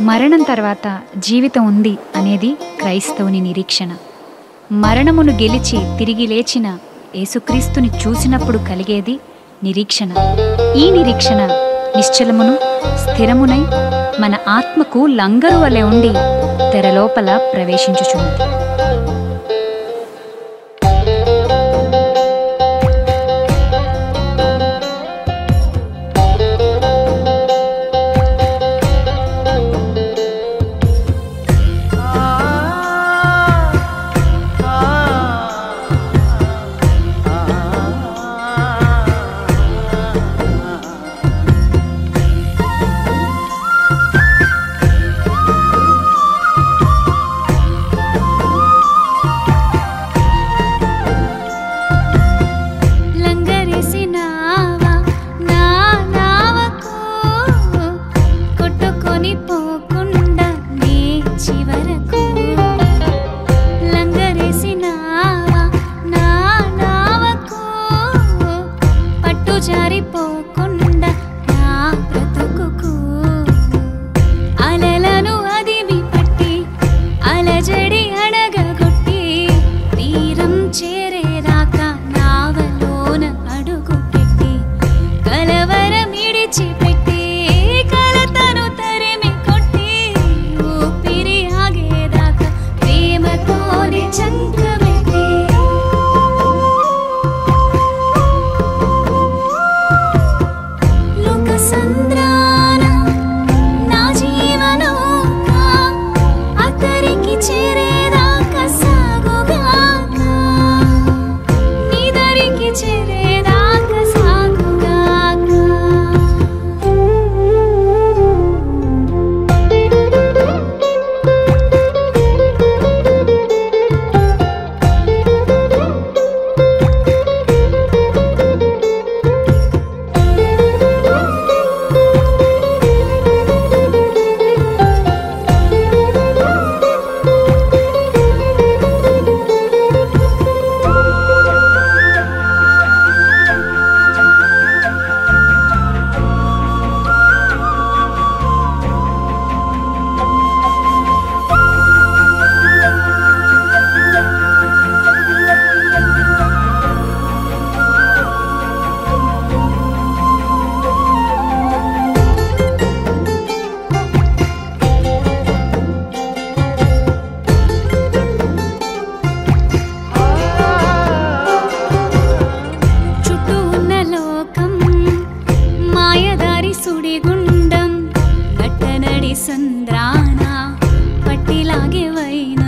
మరణం తర్వాత జీవితం ఉంది అనేది క్రైస్తవుని నిరీక్షణ. మరణమును గెలిచి తిరిగి లేచిన యేసుక్రీస్తుని చూసినప్పుడు కలిగేది నిరీక్షణ. ఈ నిరీక్షణ నిశ్చలమును స్థిరమునై మన ఆత్మకు లంగరు వలె ఉండి తెరలోపల ప్రవేశించుచున్నది. চিরে चन्द्राना पटिलागे वैना।